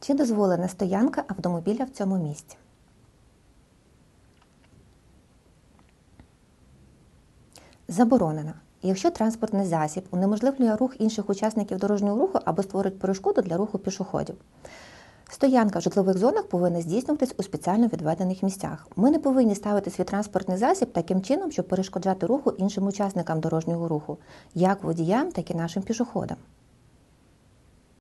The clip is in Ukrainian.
Чи дозволена стоянка автомобіля в цьому місці? Заборонена. Якщо транспортний засіб унеможливлює рух інших учасників дорожнього руху або створить перешкоду для руху пішоходів. Стоянка в житлових зонах повинна здійснюватись у спеціально відведених місцях. Ми не повинні ставити свій транспортний засіб таким чином, щоб перешкоджати руху іншим учасникам дорожнього руху, як водіям, так і нашим пішоходам.